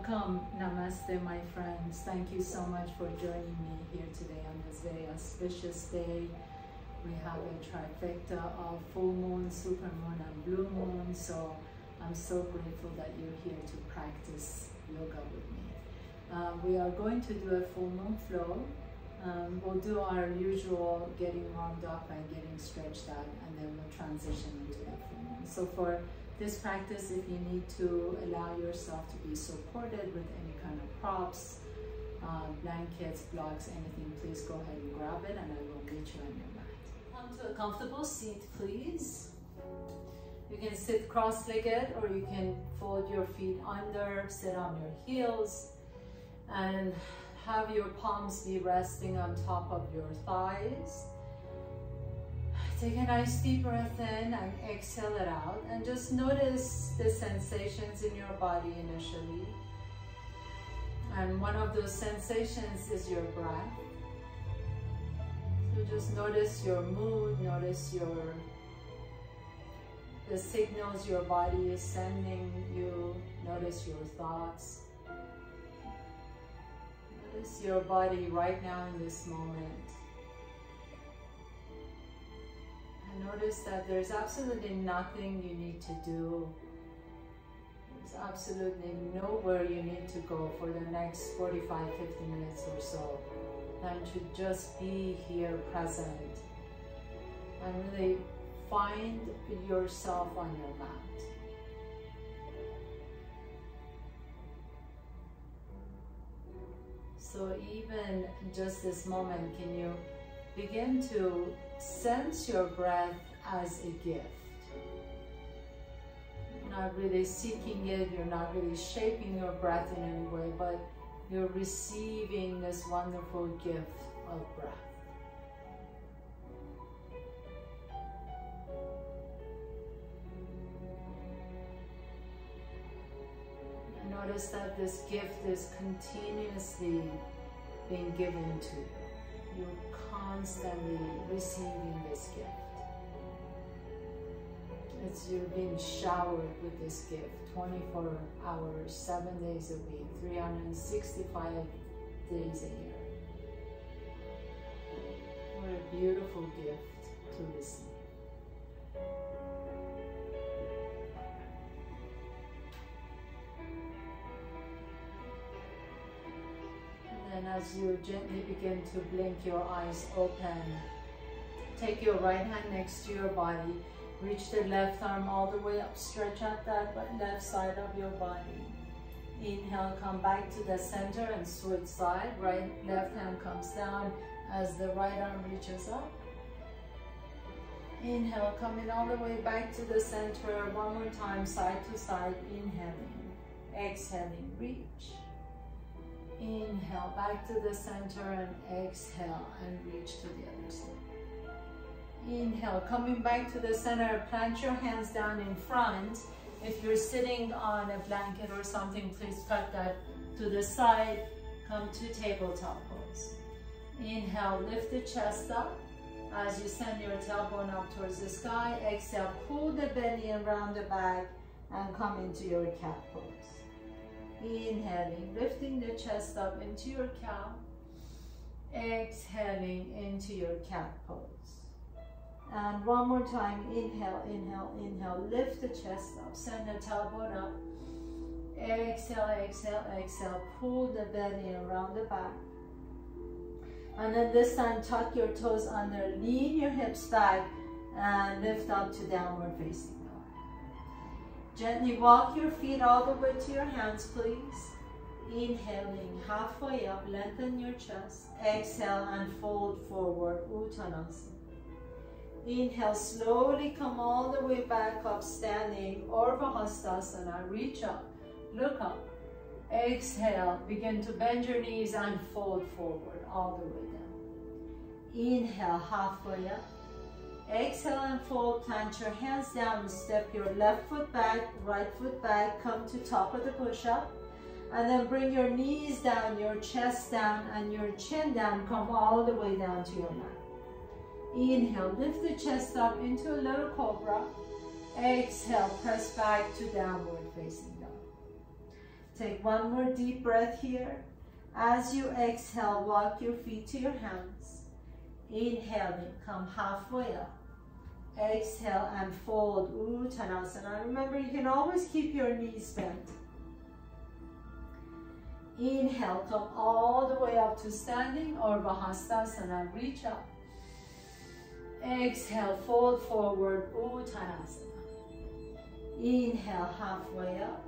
Welcome, Namaste, my friends. Thank you so much for joining me here today on this very auspicious day. We have a trifecta of full moon, super moon, and blue moon. So I'm so grateful that you're here to practice yoga with me. Uh, we are going to do a full moon flow. Um, we'll do our usual getting warmed up and getting stretched out, and then we'll transition into the full moon. So for this practice, if you need to allow yourself to be supported with any kind of props, uh, blankets, blocks, anything, please go ahead and grab it and I will meet you on your mat. Come to a comfortable seat, please. You can sit cross-legged or you can fold your feet under, sit on your heels, and have your palms be resting on top of your thighs. Take a nice deep breath in and exhale it out. And just notice the sensations in your body initially. And one of those sensations is your breath. So just notice your mood, notice your the signals your body is sending you. Notice your thoughts. Notice your body right now in this moment. Notice that there's absolutely nothing you need to do. There's absolutely nowhere you need to go for the next 45, 50 minutes or so than to just be here present and really find yourself on your mat. So even just this moment, can you begin to sense your breath as a gift. You're not really seeking it, you're not really shaping your breath in any way, but you're receiving this wonderful gift of breath. notice that this gift is continuously being given to you. You're constantly receiving this gift. It's you're being showered with this gift 24 hours, 7 days a week, 365 days a year. What a beautiful gift to receive. As you gently begin to blink your eyes open, take your right hand next to your body. Reach the left arm all the way up. Stretch out that left side of your body. Inhale, come back to the center and switch side. Right, left hand comes down as the right arm reaches up. Inhale, coming all the way back to the center. One more time, side to side. Inhaling. Exhaling, reach. Inhale back to the center and exhale and reach to the other side. Inhale, coming back to the center, plant your hands down in front. If you're sitting on a blanket or something, please cut that to the side. Come to tabletop pose. Inhale, lift the chest up. As you send your tailbone up towards the sky, exhale, pull the belly around the back and come into your cat pose. Inhaling, lifting the chest up into your cow. Exhaling into your cat pose. And one more time, inhale, inhale, inhale. Lift the chest up, send the tailbone up. Exhale, exhale, exhale. Pull the belly around the back. And then this time, tuck your toes under, lean your hips back, and lift up to downward facing. Gently walk your feet all the way to your hands, please. Inhaling halfway up, lengthen your chest. Exhale and fold forward, Uttanasana. Inhale, slowly come all the way back up, standing, Urdhva Hastasana. Reach up, look up. Exhale, begin to bend your knees and fold forward, all the way down. Inhale, halfway up. Exhale and fold, plant your hands down, step your left foot back, right foot back, come to top of the push-up. And then bring your knees down, your chest down, and your chin down. Come all the way down to your mat. Inhale, lift the chest up into a little cobra. Exhale, press back to downward facing dog. Take one more deep breath here. As you exhale, walk your feet to your hands. Inhaling, come halfway up. Exhale and fold Uttanasana. Remember, you can always keep your knees bent. Inhale, come all the way up to standing Urdhva Hastasana. Reach up. Exhale, fold forward, Uttanasana. Inhale, halfway up.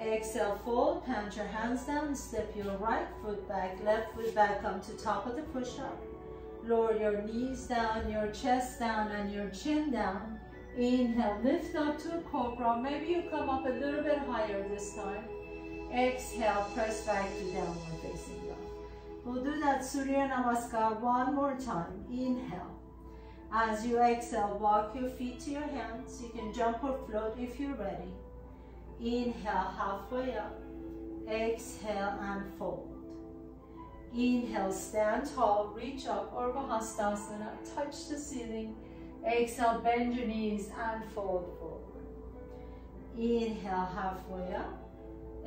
Exhale, fold, plant your hands down, step your right foot back, left foot back, come to top of the push-up. Lower your knees down, your chest down, and your chin down. Inhale, lift up to a cobra. Maybe you come up a little bit higher this time. Exhale, press back to downward facing dog. We'll do that Surya Namaskar one more time. Inhale. As you exhale, walk your feet to your hands. You can jump or float if you're ready. Inhale, halfway up. Exhale and fold. Inhale, stand tall, reach up, Urdhva Hastasana, touch the ceiling. Exhale, bend your knees and fold forward. Inhale, halfway up.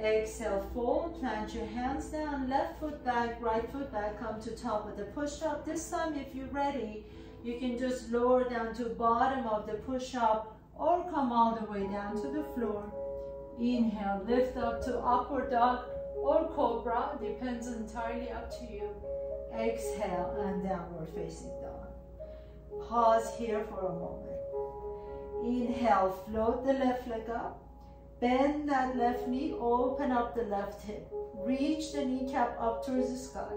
Exhale, fold, plant your hands down, left foot back, right foot back, come to top of the push-up. This time, if you're ready, you can just lower down to bottom of the push-up or come all the way down to the floor. Inhale, lift up to upward dog or cobra, depends entirely up to you. Exhale and downward facing dog. Pause here for a moment. Inhale, float the left leg up. Bend that left knee, open up the left hip. Reach the kneecap up towards the sky.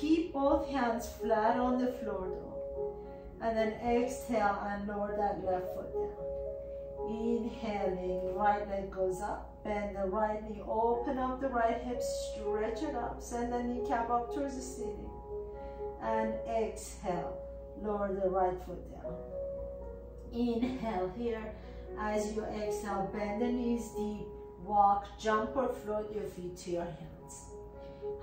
Keep both hands flat on the floor though. And then exhale and lower that left foot down. Inhaling, right leg goes up. Bend the right knee, open up the right hip, stretch it up. Send the kneecap up towards the ceiling. And exhale, lower the right foot down. Inhale here. As you exhale, bend the knees deep. Walk, jump or float your feet to your hands.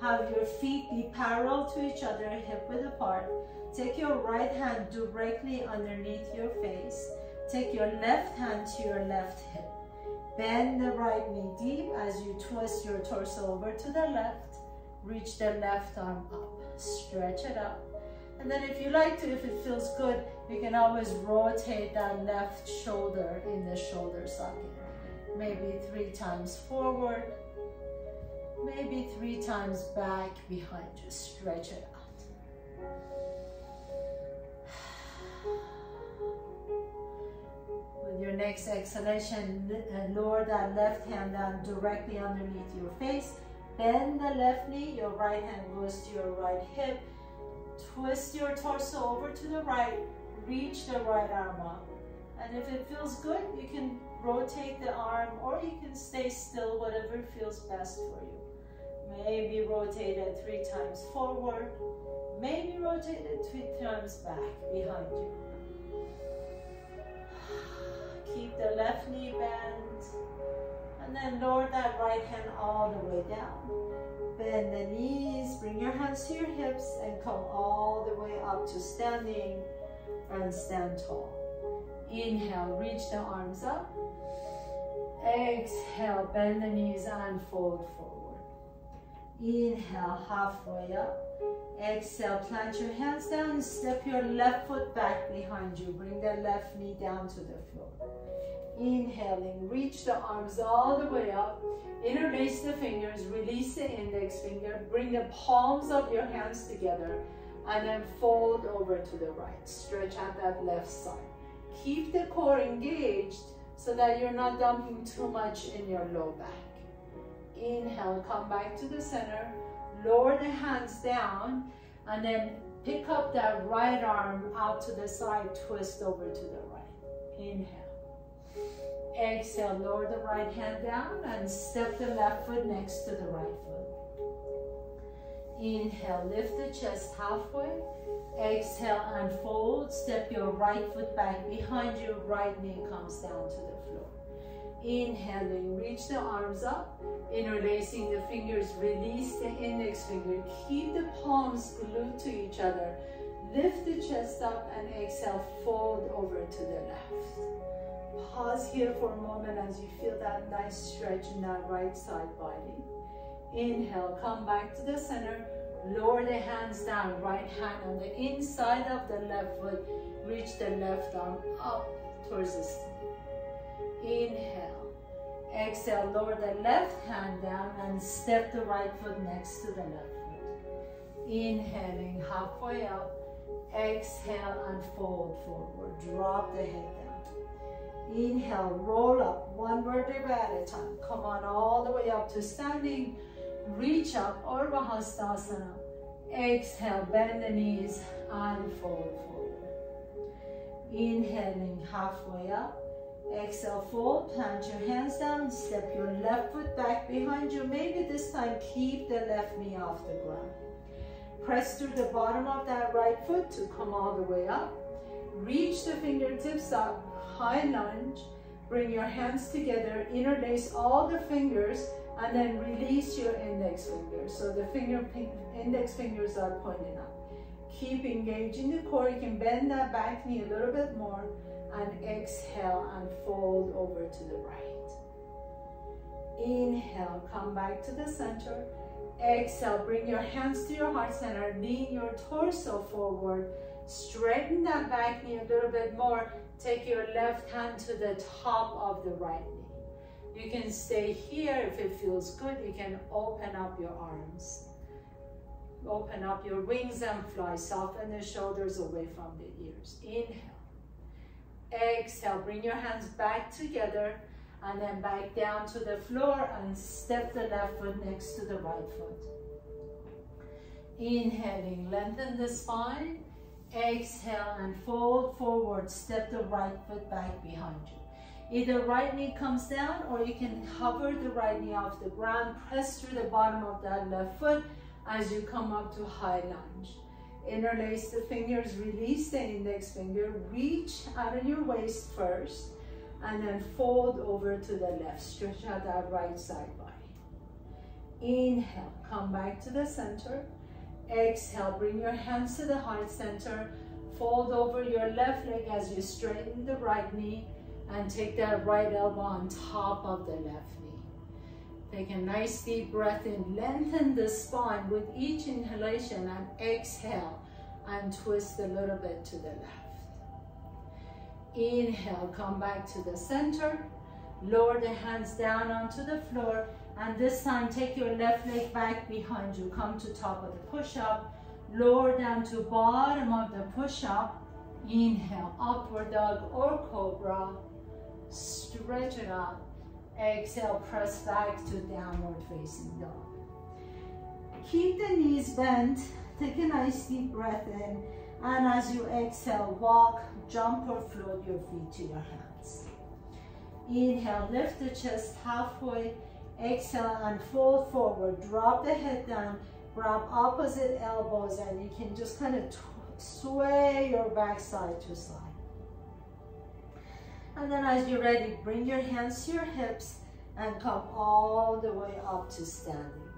Have your feet be parallel to each other, hip width apart. Take your right hand directly underneath your face Take your left hand to your left hip. Bend the right knee deep as you twist your torso over to the left. Reach the left arm up. Stretch it up. And then if you like to, if it feels good, you can always rotate that left shoulder in the shoulder socket. Maybe three times forward, maybe three times back behind you. Stretch it out. Your next exhalation, uh, lower that left hand down directly underneath your face. Bend the left knee, your right hand goes to your right hip. Twist your torso over to the right, reach the right arm up. And if it feels good, you can rotate the arm or you can stay still, whatever feels best for you. Maybe rotate it three times forward, maybe rotate it three times back behind you. The left knee bent. And then lower that right hand all the way down. Bend the knees, bring your hands to your hips and come all the way up to standing and stand tall. Inhale, reach the arms up. Exhale, bend the knees and fold forward. Inhale, halfway up. Exhale, plant your hands down and step your left foot back behind you. Bring the left knee down to the floor. Inhaling, reach the arms all the way up. Interlace the fingers, release the index finger. Bring the palms of your hands together and then fold over to the right. Stretch out that left side. Keep the core engaged so that you're not dumping too much in your low back. Inhale, come back to the center lower the hands down, and then pick up that right arm out to the side, twist over to the right. Inhale. Exhale, lower the right hand down and step the left foot next to the right foot. Inhale, lift the chest halfway. Exhale and fold. Step your right foot back behind you. Right knee comes down to the floor. Inhaling, reach the arms up, interlacing the fingers, release the index finger. Keep the palms glued to each other. Lift the chest up and exhale, fold over to the left. Pause here for a moment as you feel that nice stretch in that right side body. Inhale, come back to the center. Lower the hands down, right hand on the inside of the left foot. Reach the left arm up towards the stomach. Inhale. Exhale, lower the left hand down and step the right foot next to the left foot. Inhaling halfway up. Exhale and fold forward. Drop the head down. Inhale, roll up one vertebra at a time. Come on all the way up to standing. Reach up, Urdhva Hastasana. Exhale, bend the knees and fold forward. Inhaling halfway up. Exhale, fold, plant your hands down, step your left foot back behind you. Maybe this time keep the left knee off the ground. Press through the bottom of that right foot to come all the way up. Reach the fingertips up, high lunge. Bring your hands together, interlace all the fingers, and then release your index fingers. So the finger, index fingers are pointing up. Keep engaging the core. You can bend that back knee a little bit more and exhale and fold over to the right. Inhale, come back to the center. Exhale, bring your hands to your heart center, lean your torso forward, straighten that back knee a little bit more. Take your left hand to the top of the right knee. You can stay here if it feels good. You can open up your arms. Open up your wings and fly. Soften the shoulders away from the ears. Inhale. Exhale, bring your hands back together and then back down to the floor and step the left foot next to the right foot. Inhaling, lengthen the spine. Exhale and fold forward, step the right foot back behind you. Either right knee comes down or you can hover the right knee off the ground, press through the bottom of that left foot as you come up to high lunge. Interlace the fingers, release the index finger, reach out of your waist first, and then fold over to the left. Stretch out that right side body. Inhale, come back to the center. Exhale, bring your hands to the heart center. Fold over your left leg as you straighten the right knee and take that right elbow on top of the left knee. Take a nice deep breath in. Lengthen the spine with each inhalation and exhale and twist a little bit to the left. Inhale, come back to the center. Lower the hands down onto the floor. And this time, take your left leg back behind you. Come to top of the push-up. Lower down to bottom of the push-up. Inhale, upward dog or cobra. Stretch it out. Exhale, press back to downward facing dog. Keep the knees bent. Take a nice deep breath in. And as you exhale, walk, jump or float your feet to your hands. Inhale, lift the chest halfway. Exhale and fold forward. Drop the head down. Grab opposite elbows and you can just kind of sway your back side to side. And then as you're ready, bring your hands to your hips and come all the way up to standing.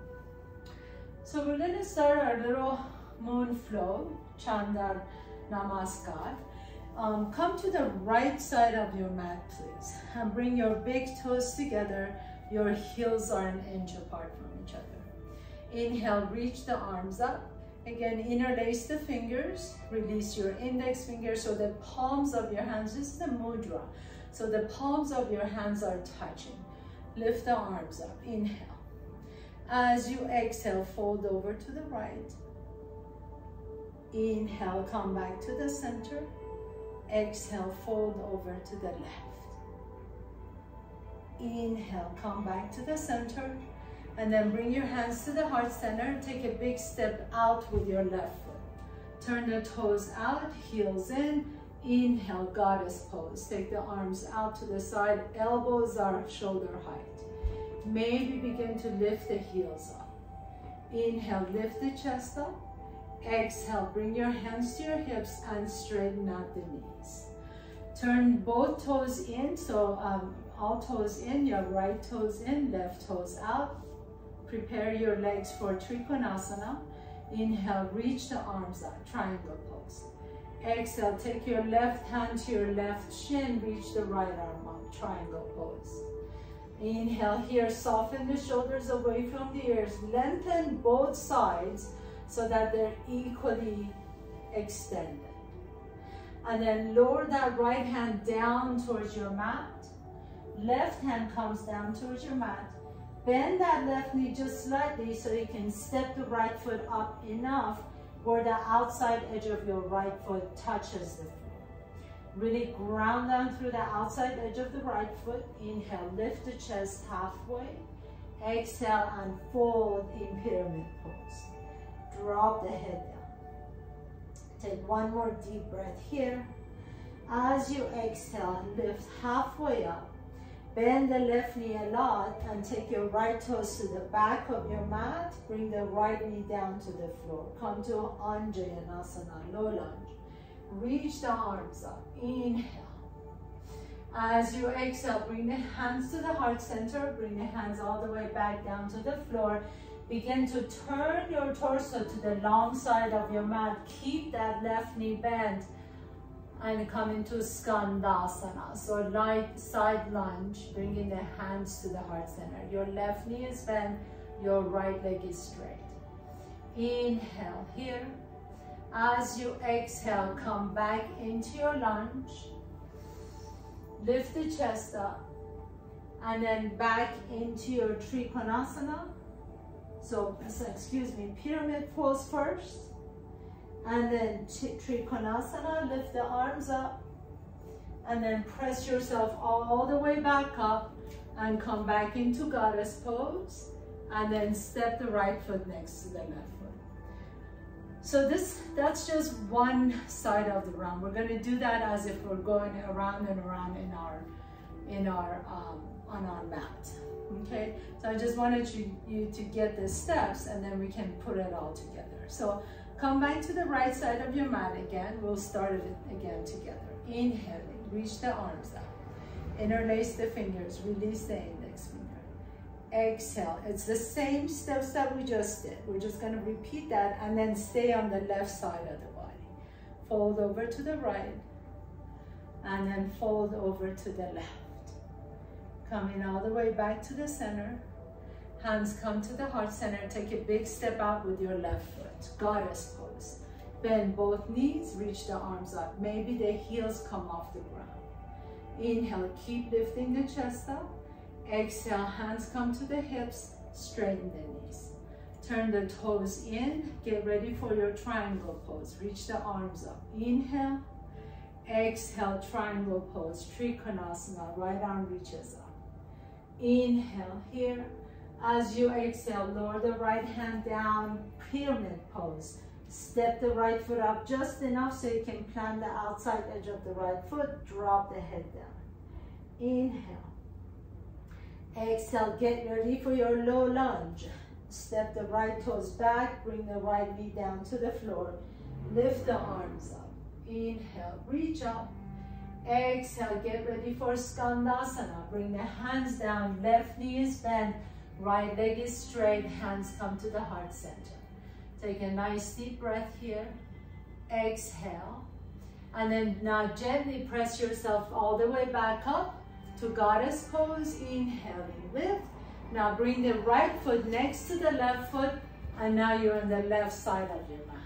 So we're gonna start our little moon flow, Chandra Namaskar. Um, come to the right side of your mat, please, and bring your big toes together. Your heels are an inch apart from each other. Inhale, reach the arms up. Again, interlace the fingers, release your index finger so the palms of your hands, this is the mudra. So the palms of your hands are touching. Lift the arms up, inhale. As you exhale, fold over to the right. Inhale, come back to the center. Exhale, fold over to the left. Inhale, come back to the center. And then bring your hands to the heart center. Take a big step out with your left foot. Turn the toes out, heels in. Inhale, goddess pose. Take the arms out to the side. Elbows are shoulder height. Maybe begin to lift the heels up. Inhale, lift the chest up. Exhale, bring your hands to your hips and straighten out the knees. Turn both toes in, so um, all toes in, your right toes in, left toes out. Prepare your legs for Trikonasana. Inhale, reach the arms up, triangle pose. Exhale, take your left hand to your left shin, reach the right arm up, triangle pose. Inhale here, soften the shoulders away from the ears. Lengthen both sides so that they're equally extended. And then lower that right hand down towards your mat. Left hand comes down towards your mat. Bend that left knee just slightly so you can step the right foot up enough where the outside edge of your right foot touches the floor. Really ground down through the outside edge of the right foot. Inhale, lift the chest halfway. Exhale and fold in pyramid pose. Drop the head down. Take one more deep breath here. As you exhale, lift halfway up. Bend the left knee a lot and take your right toes to the back of your mat. Bring the right knee down to the floor. Come to Anjaneyasana, low lunge. Reach the arms up. Inhale. As you exhale, bring the hands to the heart center. Bring the hands all the way back down to the floor. Begin to turn your torso to the long side of your mat. Keep that left knee bent and come into Skandasana. So light side lunge, bringing the hands to the heart center. Your left knee is bent, your right leg is straight. Inhale here. As you exhale, come back into your lunge. Lift the chest up. And then back into your Trikonasana. So, excuse me, pyramid pose first and then Trikonasana, lift the arms up. And then press yourself all the way back up and come back into goddess pose. And then step the right foot next to the left foot. So this, that's just one side of the round. We're gonna do that as if we're going around and around in our, in our, um, on our mat. Okay, so I just wanted you, you to get the steps and then we can put it all together. So Come back to the right side of your mat again. We'll start it again together. Inhaling, reach the arms up. Interlace the fingers, release the index finger. Exhale, it's the same steps that we just did. We're just gonna repeat that and then stay on the left side of the body. Fold over to the right and then fold over to the left. Coming all the way back to the center. Hands come to the heart center. Take a big step out with your left foot. Goddess pose. Bend both knees, reach the arms up. Maybe the heels come off the ground. Inhale, keep lifting the chest up. Exhale, hands come to the hips, straighten the knees. Turn the toes in, get ready for your triangle pose. Reach the arms up. Inhale, exhale, triangle pose, Trikonasana, right arm reaches up. Inhale here, as you exhale, lower the right hand down, pyramid pose. Step the right foot up just enough so you can plant the outside edge of the right foot. Drop the head down. Inhale. Exhale, get ready for your low lunge. Step the right toes back, bring the right knee down to the floor. Lift the arms up. Inhale, reach up. Exhale, get ready for Skandasana. Bring the hands down, left knee is bent. Right leg is straight, hands come to the heart center. Take a nice deep breath here. Exhale. And then now gently press yourself all the way back up to goddess pose. Inhaling, lift. Now bring the right foot next to the left foot and now you're on the left side of your mat.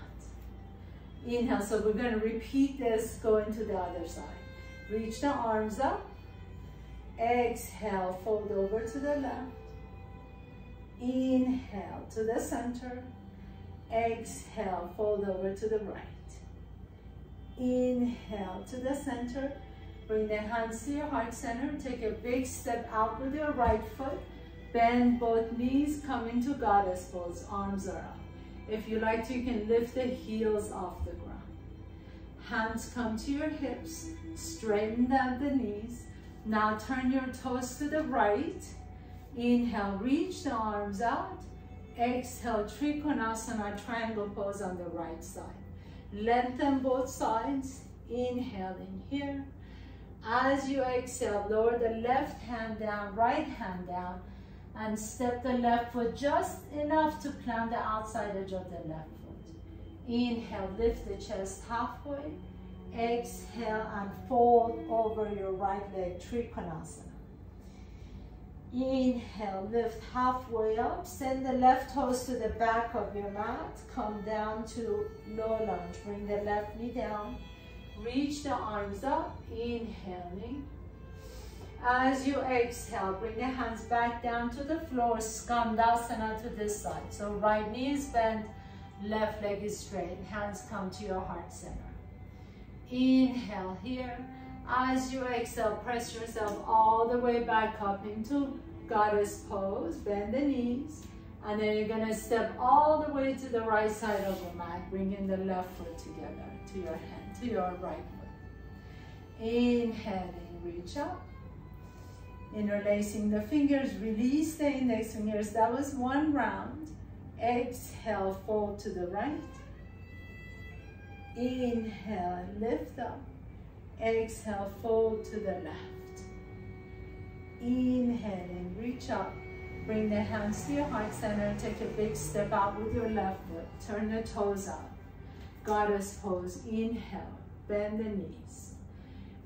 Inhale, so we're gonna repeat this going to the other side. Reach the arms up. Exhale, fold over to the left. Inhale to the center. Exhale, fold over to the right. Inhale to the center. Bring the hands to your heart center. Take a big step out with your right foot. Bend both knees, come into goddess pose, arms are up. If you like to, you can lift the heels off the ground. Hands come to your hips, straighten down the knees. Now turn your toes to the right Inhale, reach the arms out. Exhale, Trikonasana, triangle pose on the right side. Lengthen both sides. Inhale in here. As you exhale, lower the left hand down, right hand down, and step the left foot just enough to plant the outside edge of the left foot. Inhale, lift the chest halfway. Exhale and fold over your right leg, Trikonasana. Inhale, lift halfway up. Send the left toes to the back of your mat. Come down to low lunge. Bring the left knee down. Reach the arms up. Inhaling. As you exhale, bring the hands back down to the floor. Skandasana to this side. So right knee is bent, left leg is straight. Hands come to your heart center. Inhale here. As you exhale, press yourself all the way back up into goddess pose. Bend the knees. And then you're gonna step all the way to the right side of the mat, bringing the left foot together to your hand, to your right foot. Inhaling, reach up. Interlacing the fingers, release the index fingers. That was one round. Exhale, fold to the right. Inhale, lift up. Exhale, fold to the left. Inhaling, reach up. Bring the hands to your heart center. Take a big step out with your left foot. Turn the toes out. Goddess pose. Inhale, bend the knees.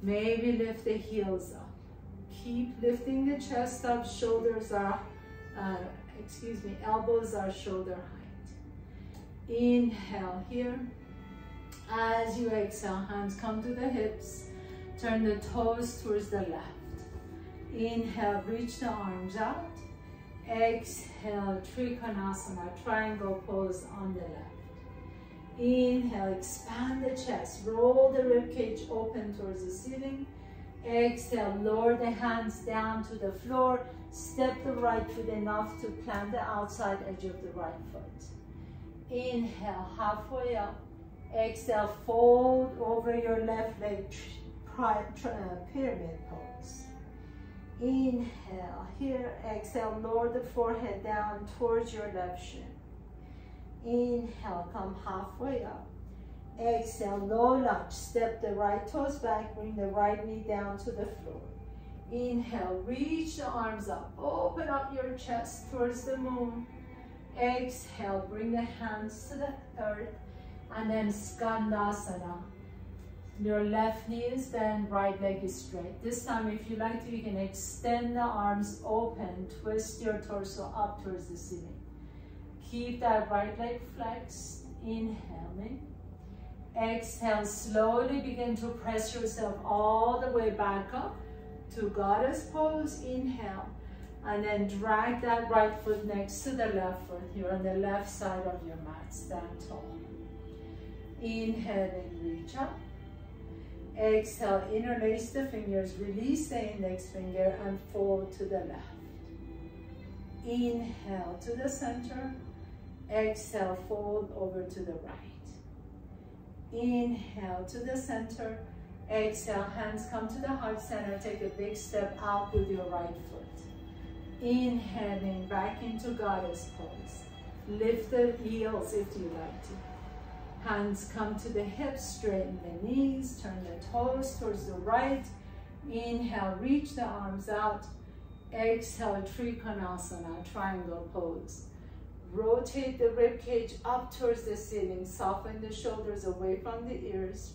Maybe lift the heels up. Keep lifting the chest up. Shoulders are, uh, excuse me, elbows are shoulder height. Inhale here. As you exhale, hands come to the hips. Turn the toes towards the left. Inhale, reach the arms out. Exhale, Trikonasana, triangle pose on the left. Inhale, expand the chest. Roll the ribcage open towards the ceiling. Exhale, lower the hands down to the floor. Step the right foot enough to plant the outside edge of the right foot. Inhale, halfway up. Exhale, fold over your left leg, Uh, pyramid pose. Inhale, here, exhale, lower the forehead down towards your left shin. Inhale, come halfway up. Exhale, low lunge, step the right toes back, bring the right knee down to the floor. Inhale, reach the arms up, open up your chest towards the moon. Exhale, bring the hands to the earth and then Skandasana. Your left knee is bent, right leg is straight. This time, if you like to, you can extend the arms open, twist your torso up towards the ceiling. Keep that right leg flexed, inhaling. Exhale, slowly begin to press yourself all the way back up to goddess pose, inhale. And then drag that right foot next to the left foot. You're on the left side of your mat, stand tall. Inhale and reach up. Exhale, interlace the fingers, release the index finger and fold to the left. Inhale to the center. Exhale, fold over to the right. Inhale to the center. Exhale, hands come to the heart center. Take a big step out with your right foot. Inhaling back into goddess pose. Lift the heels if you like to. Hands come to the hips, straighten the knees, turn the toes towards the right. Inhale, reach the arms out. Exhale, Trikonasana, triangle pose. Rotate the rib cage up towards the ceiling. Soften the shoulders away from the ears.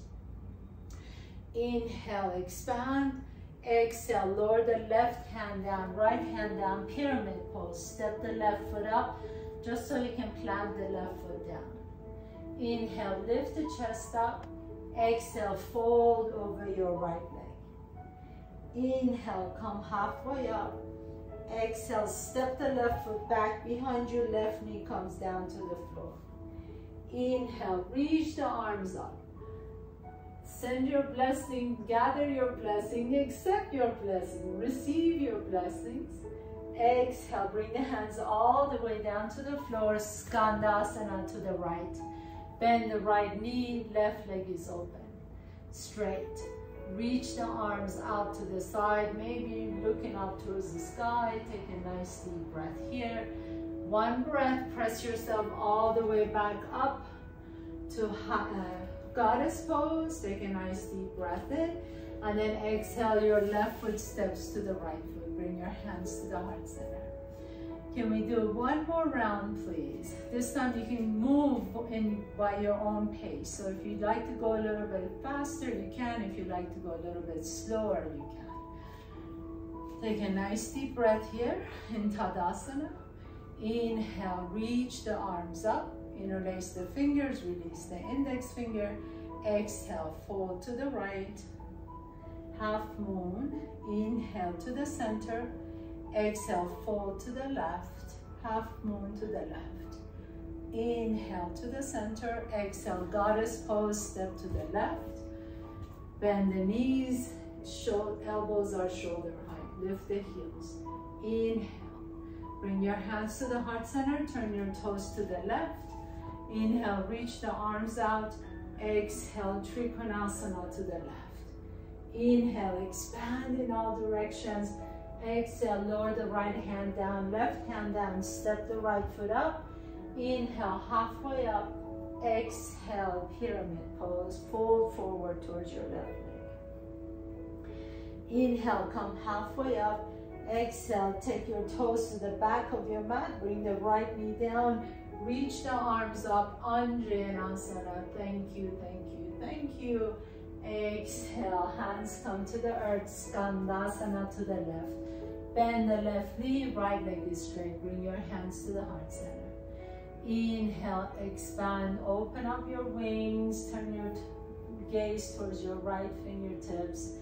Inhale, expand. Exhale, lower the left hand down, right hand down, pyramid pose. Step the left foot up just so you can plant the left foot down. Inhale, lift the chest up. Exhale, fold over your right leg. Inhale, come halfway up. Exhale, step the left foot back behind you. Left knee comes down to the floor. Inhale, reach the arms up. Send your blessing, gather your blessing, accept your blessing, receive your blessings. Exhale, bring the hands all the way down to the floor, Skandasana to the right. Bend the right knee, left leg is open. Straight. Reach the arms out to the side, maybe looking up towards the sky. Take a nice deep breath here. One breath, press yourself all the way back up to uh, goddess pose. Take a nice deep breath in. And then exhale, your left foot steps to the right foot. Bring your hands to the heart center. Can we do one more round, please? This time you can move in by your own pace. So if you'd like to go a little bit faster, you can. If you'd like to go a little bit slower, you can. Take a nice deep breath here in Tadasana. Inhale, reach the arms up. Interlace the fingers, release the index finger. Exhale, fold to the right. Half moon. Inhale to the center. Exhale, fold to the left. Half moon to the left. Inhale to the center. Exhale, goddess pose, step to the left. Bend the knees, elbows are shoulder height. Lift the heels. Inhale. Bring your hands to the heart center. Turn your toes to the left. Inhale, reach the arms out. Exhale, Trikonasana to the left. Inhale, expand in all directions. Exhale, lower the right hand down, left hand down, step the right foot up. Inhale, halfway up. Exhale, pyramid pose, fold forward towards your left leg. Inhale, come halfway up. Exhale, take your toes to the back of your mat. Bring the right knee down. Reach the arms up. Anjaneyasana. Thank you, thank you, thank you. Exhale, hands come to the earth. Skandasana to the left. Bend the left knee, right leg is straight. Bring your hands to the heart center. Inhale, expand, open up your wings, turn your gaze towards your right fingertips.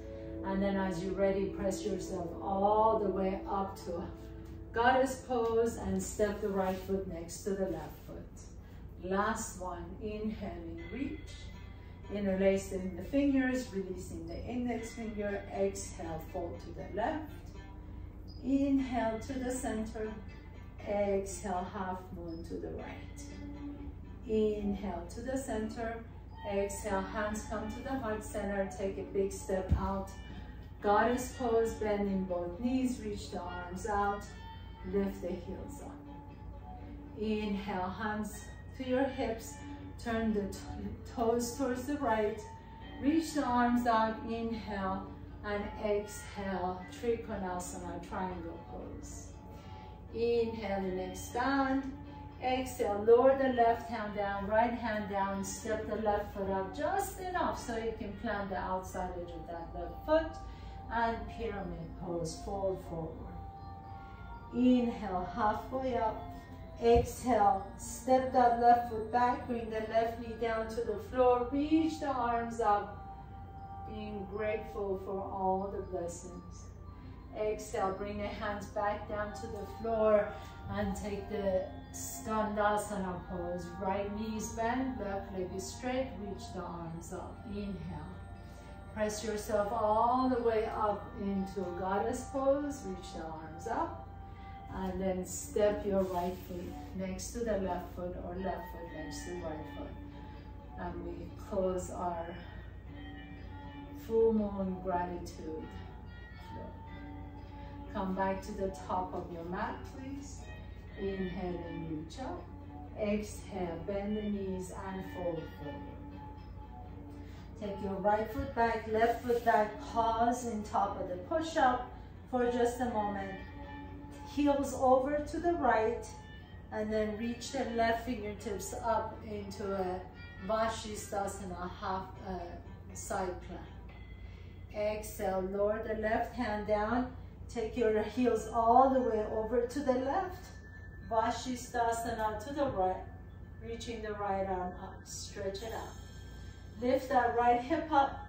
And then as you're ready, press yourself all the way up to goddess pose and step the right foot next to the left foot. Last one, inhaling, reach. Interlacing the fingers, releasing the index finger. Exhale, fold to the left. Inhale to the center. Exhale, half moon to the right. Inhale to the center. Exhale, hands come to the heart center. Take a big step out. Goddess pose, bending both knees, reach the arms out. Lift the heels up. Inhale, hands to your hips. Turn the toes towards the right. Reach the arms out, inhale, and exhale, Trikonasana, triangle pose. Inhale and expand. Exhale, lower the left hand down, right hand down, step the left foot up just enough so you can plant the outside edge of that left foot and pyramid pose, fold forward. Inhale, halfway up, Exhale, step that left foot back, bring the left knee down to the floor, reach the arms up, being grateful for all the blessings. Exhale, bring the hands back down to the floor and take the Skandasana pose. Right knees bent, left leg is straight, reach the arms up. Inhale. Press yourself all the way up into a goddess pose, reach the arms up and then step your right foot next to the left foot or left foot next to right foot. And we close our full moon gratitude flow. Come back to the top of your mat, please. Inhale and reach up. Exhale, bend the knees and fold forward. Take your right foot back, left foot back, pause in top of the push-up for just a moment heels over to the right, and then reach the left fingertips up into a Vashisthasana, half uh, side plank. Exhale, lower the left hand down. Take your heels all the way over to the left. Vashisthasana to the right. Reaching the right arm up, stretch it out. Lift that right hip up.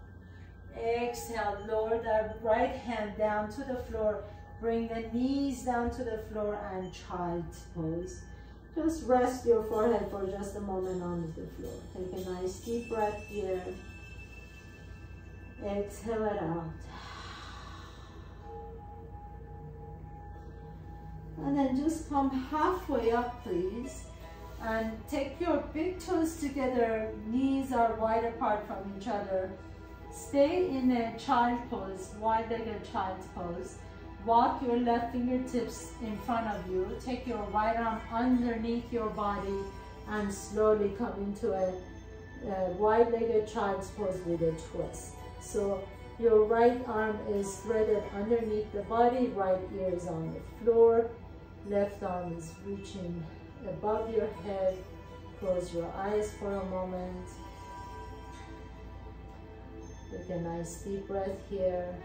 Exhale, lower that right hand down to the floor. Bring the knees down to the floor and child's pose. Just rest your forehead for just a moment on the floor. Take a nice deep breath here. Exhale it out. And then just come halfway up, please. And take your big toes together. Knees are wide apart from each other. Stay in a child pose, wide-legged child's pose. Walk your left fingertips in front of you. Take your right arm underneath your body and slowly come into a, a wide-legged child's pose with a twist. So your right arm is threaded underneath the body, right ear is on the floor, left arm is reaching above your head. Close your eyes for a moment. Take a nice deep breath here.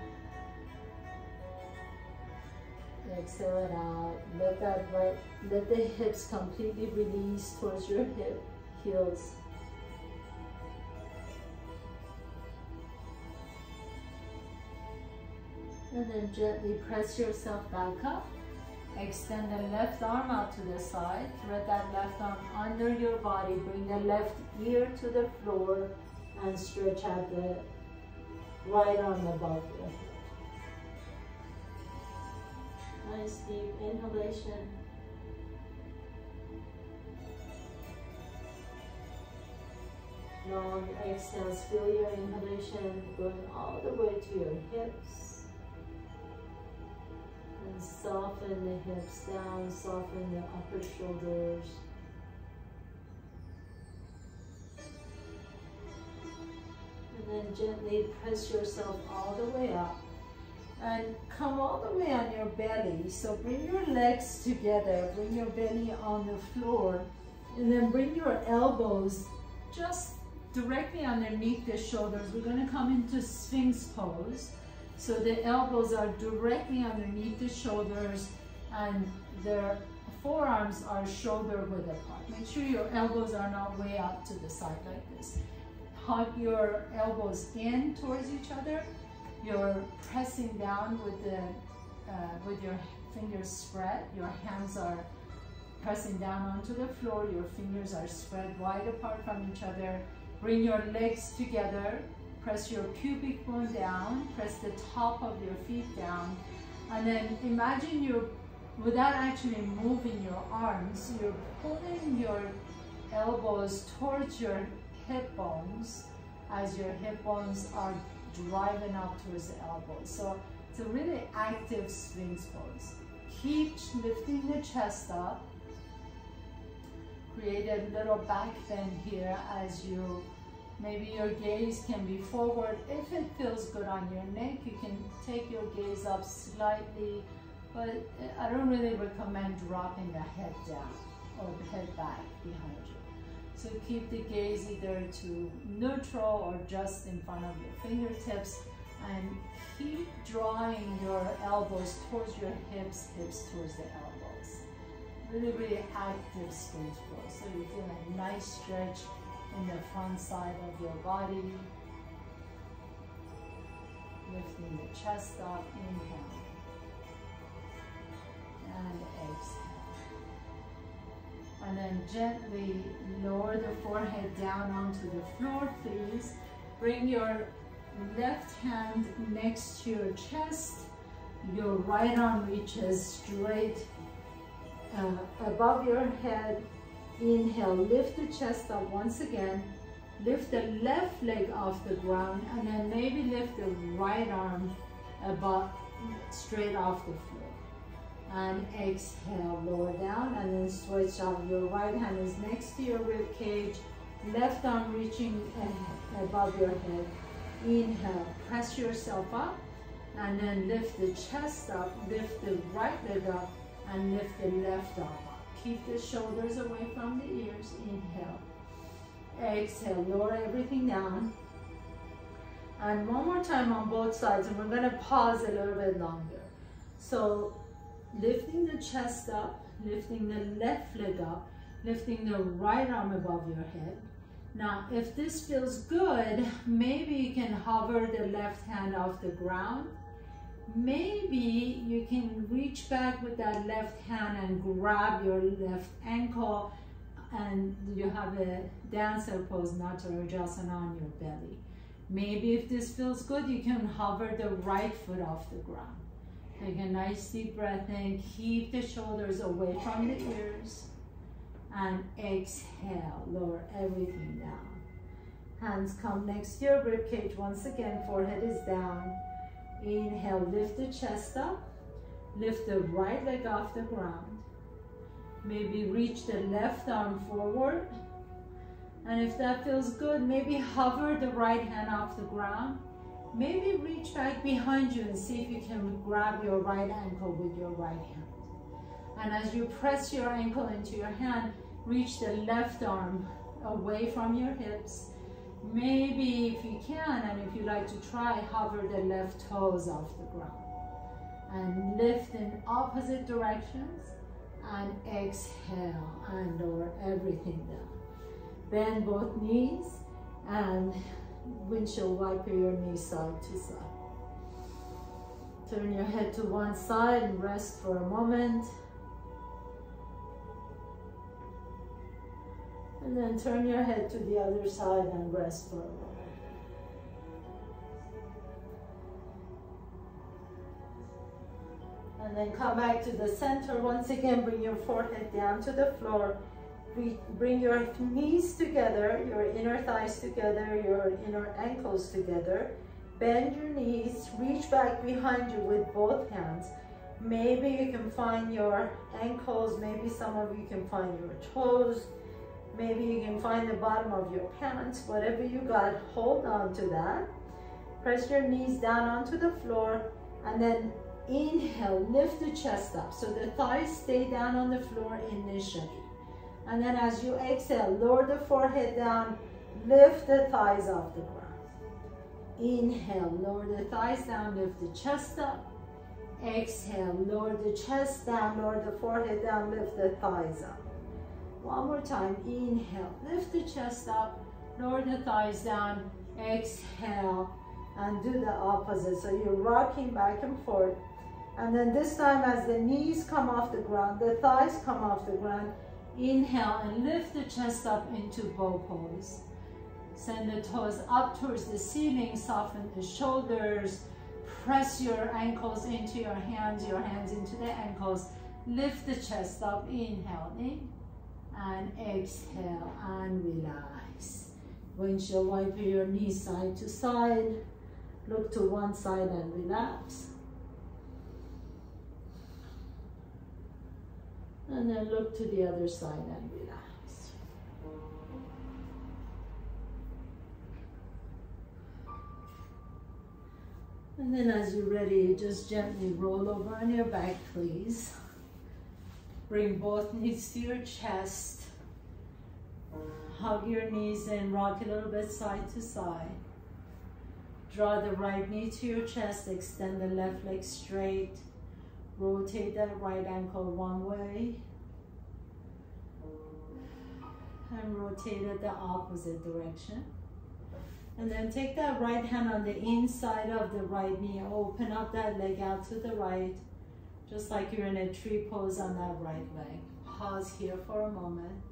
Exhale it out. Let that right, let the hips completely release towards your hip heels. And then gently press yourself back up. Extend the left arm out to the side. Thread that left arm under your body. Bring the left ear to the floor and stretch out the right arm above your Nice deep inhalation. Long exhales, feel your inhalation going all the way to your hips. And soften the hips down, soften the upper shoulders. And then gently press yourself all the way up. And come all the way on your belly. So bring your legs together, bring your belly on the floor. And then bring your elbows just directly underneath the shoulders. We're gonna come into Sphinx pose. So the elbows are directly underneath the shoulders and the forearms are shoulder width apart. Make sure your elbows are not way out to the side like this. Hug your elbows in towards each other. You're pressing down with the uh, with your fingers spread. Your hands are pressing down onto the floor. Your fingers are spread wide apart from each other. Bring your legs together Press your pubic bone down, press the top of your feet down, and then imagine you're, without actually moving your arms, you're pulling your elbows towards your hip bones as your hip bones are driving up towards the elbow. So it's a really active Sphinx pose. Keep lifting the chest up. Create a little back bend here as you Maybe your gaze can be forward. If it feels good on your neck, you can take your gaze up slightly, but I don't really recommend dropping the head down or the head back behind So keep the gaze either to neutral or just in front of your fingertips and keep drawing your elbows towards your hips, hips towards the elbows. Really, really active Sphinx pose. So you feel a nice stretch in the front side of your body. Lifting the chest up, inhale. And exhale. And then gently lower the forehead down onto the floor, please. Bring your left hand next to your chest. Your right arm reaches straight uh, above your head Inhale, lift the chest up once again. Lift the left leg off the ground and then maybe lift the right arm above, straight off the floor. And exhale, lower down and then switch up. Your right hand is next to your rib cage. Left arm reaching above your head. Inhale, press yourself up and then lift the chest up, lift the right leg up and lift the left arm Keep the shoulders away from the ears. Inhale. Exhale. Lower everything down. And one more time on both sides. And we're going to pause a little bit longer. So lifting the chest up, lifting the left leg up, lifting the right arm above your head. Now, if this feels good, maybe you can hover the left hand off the ground maybe you can reach back with that left hand and grab your left ankle and you have a dancer pose Natarajasana on your belly. Maybe if this feels good, you can hover the right foot off the ground. Take a nice deep breath in, keep the shoulders away from the ears, and exhale, lower everything down. Hands come next to your rib cage once again, forehead is down. Inhale, lift the chest up. Lift the right leg off the ground. Maybe reach the left arm forward. And if that feels good, maybe hover the right hand off the ground. Maybe reach back behind you and see if you can grab your right ankle with your right hand. And as you press your ankle into your hand, reach the left arm away from your hips. Maybe if you can, and if you like to try, hover the left toes off the ground. And lift in opposite directions. And exhale and lower everything down. Bend both knees and windshield wiper your knees side to side. Turn your head to one side and rest for a moment. And then turn your head to the other side and rest for a moment. And then come back to the center. Once again, bring your forehead down to the floor. Bring your knees together, your inner thighs together, your inner ankles together. Bend your knees, reach back behind you with both hands. Maybe you can find your ankles, maybe some of you can find your toes, Maybe you can find the bottom of your pants, whatever you got, hold on to that. Press your knees down onto the floor and then inhale, lift the chest up. So the thighs stay down on the floor initially. And then as you exhale, lower the forehead down, lift the thighs off the ground. Inhale, lower the thighs down, lift the chest up. Exhale, lower the chest down, lower the forehead down, lift the thighs up. One more time, inhale, lift the chest up, lower the thighs down, exhale, and do the opposite. So you're rocking back and forth. And then this time as the knees come off the ground, the thighs come off the ground, inhale and lift the chest up into bow pose. Send the toes up towards the ceiling, soften the shoulders, press your ankles into your hands, your hands into the ankles, lift the chest up, inhale in, and exhale and relax. Windshield wiper your knees side to side. Look to one side and relax. And then look to the other side and relax. And then as you're ready, just gently roll over on your back, please. Bring both knees to your chest. Hug your knees and rock a little bit side to side. Draw the right knee to your chest, extend the left leg straight. Rotate that right ankle one way. And rotate it the opposite direction. And then take that right hand on the inside of the right knee. Open up that leg out to the right just like you're in a tree pose on that right leg. Pause here for a moment.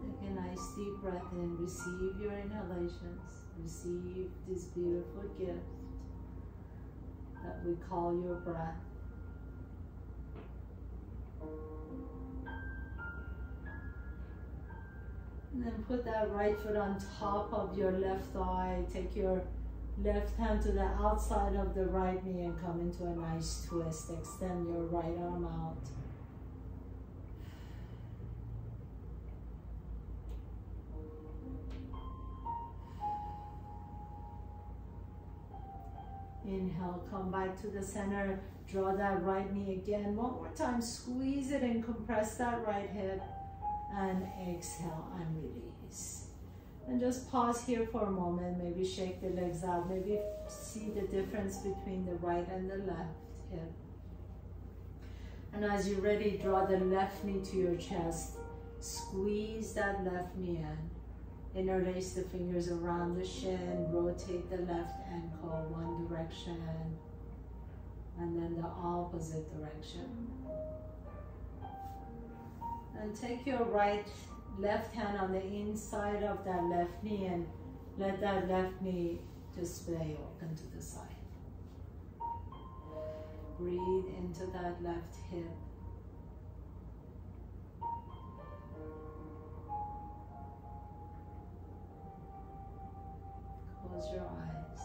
Take a nice deep breath in. Receive your inhalations. Receive this beautiful gift that we call your breath. And then put that right foot on top of your left thigh. Take your Left hand to the outside of the right knee and come into a nice twist. Extend your right arm out. Inhale, come back to the center. Draw that right knee again. One more time, squeeze it and compress that right hip. And exhale and release. And just pause here for a moment, maybe shake the legs out, maybe see the difference between the right and the left hip. And as you're ready, draw the left knee to your chest. Squeeze that left knee in. Interlace the fingers around the shin, rotate the left ankle one direction, and then the opposite direction. And take your right left hand on the inside of that left knee and let that left knee just lay open to the side. Breathe into that left hip. Close your eyes.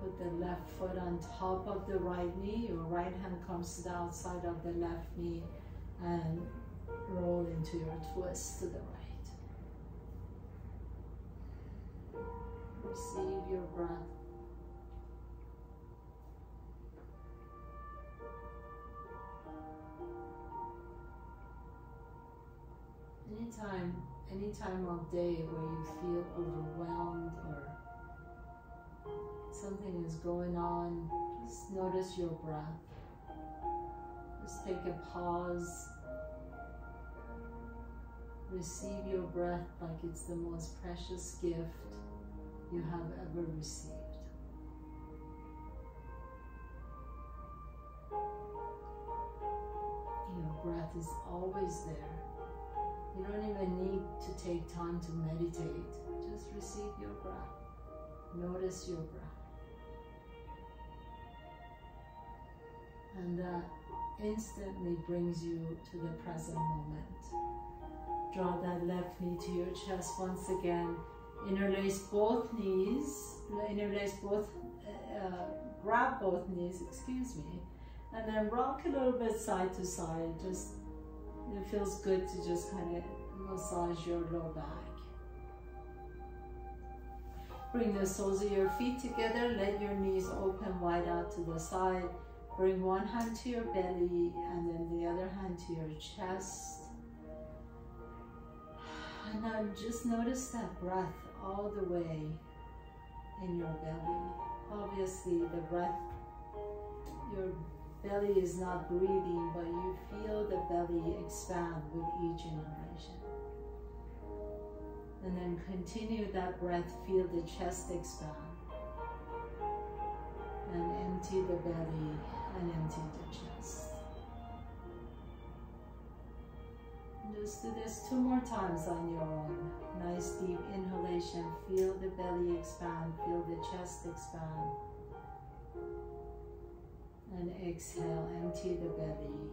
Put the left foot on top of the right knee. Your right hand comes to the outside of the left knee and roll into your twist to the right. Receive your breath. Anytime, any time of day where you feel overwhelmed or something is going on, just notice your breath. Just take a pause. Receive your breath like it's the most precious gift you have ever received. Your breath is always there. You don't even need to take time to meditate. Just receive your breath. Notice your breath. And that instantly brings you to the present moment. Draw that left knee to your chest once again. Interlace both knees, interlace both, uh, uh, grab both knees, excuse me, and then rock a little bit side to side. Just, it feels good to just kind of massage your low back. Bring the soles of your feet together, let your knees open wide out to the side. Bring one hand to your belly and then the other hand to your chest. And now just notice that breath all the way in your belly. Obviously the breath, your belly is not breathing, but you feel the belly expand with each inhalation. And then continue that breath, feel the chest expand. And empty the belly and empty the chest. Just do this two more times on your own. Nice deep inhalation. Feel the belly expand. Feel the chest expand. And exhale, empty the belly,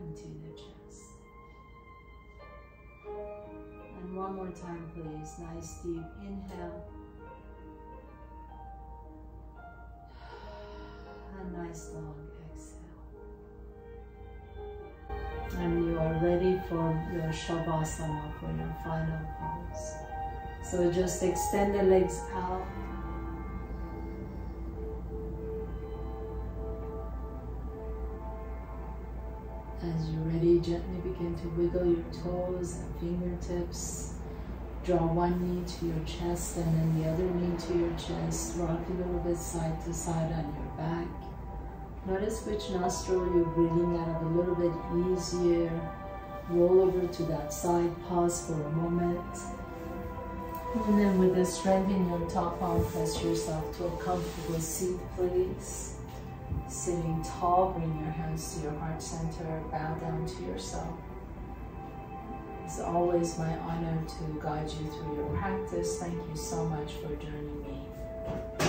empty the chest. And one more time, please. Nice deep inhale. A nice long exhale. And you are ready for your Shavasana, for your final pose. So just extend the legs out. As you're ready, gently begin to wiggle your toes and fingertips. Draw one knee to your chest and then the other knee to your chest. Rock a little bit side to side on your back. Notice which nostril you're breathing out of a little bit easier. Roll over to that side, pause for a moment. And then with the strength in your top arm, press yourself to a comfortable seat, please. Sitting tall, bring your hands to your heart center, bow down to yourself. It's always my honor to guide you through your practice. Thank you so much for joining me.